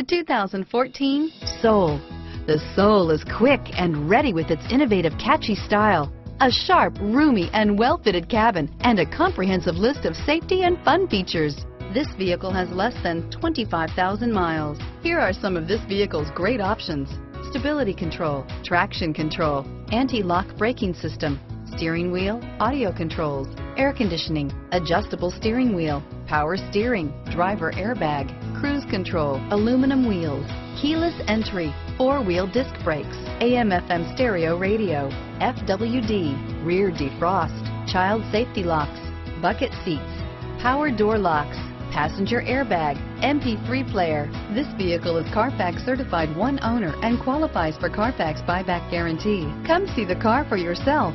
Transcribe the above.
The 2014 Soul. The Soul is quick and ready with its innovative, catchy style. A sharp, roomy, and well-fitted cabin, and a comprehensive list of safety and fun features. This vehicle has less than 25,000 miles. Here are some of this vehicle's great options. Stability control, traction control, anti-lock braking system, steering wheel, audio controls, air conditioning, adjustable steering wheel, power steering, driver airbag, cruise control, aluminum wheels, keyless entry, four-wheel disc brakes, AM FM stereo radio, FWD, rear defrost, child safety locks, bucket seats, power door locks, passenger airbag, MP3 player. This vehicle is Carfax certified one owner and qualifies for Carfax buyback guarantee. Come see the car for yourself.